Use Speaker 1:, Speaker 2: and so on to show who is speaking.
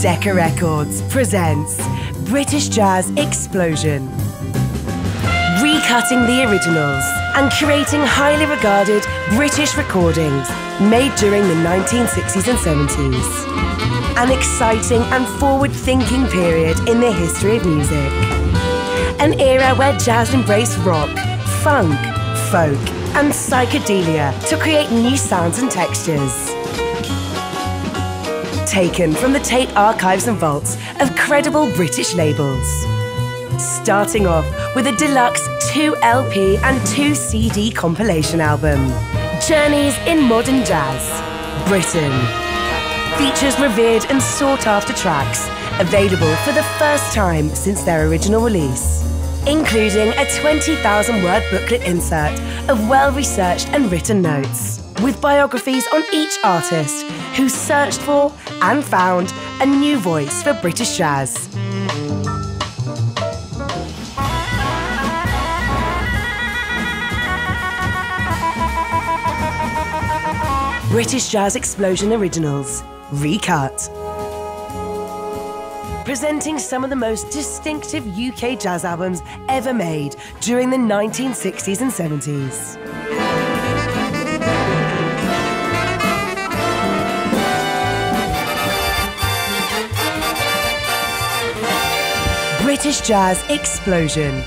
Speaker 1: Decca Records presents British Jazz Explosion. Recutting the originals and creating highly regarded British recordings made during the 1960s and 70s. An exciting and forward thinking period in the history of music. An era where jazz embraced rock, funk, folk, and psychedelia to create new sounds and textures taken from the tape archives and vaults of credible British labels. Starting off with a deluxe 2 LP and 2 CD compilation album, Journeys in Modern Jazz, Britain. Features revered and sought after tracks, available for the first time since their original release, including a 20,000 word booklet insert of well researched and written notes, with biographies on each artist who searched for and found a new voice for British jazz. British Jazz Explosion Originals, Recut. Presenting some of the most distinctive UK jazz albums ever made during the 1960s and 70s. British Jazz Explosion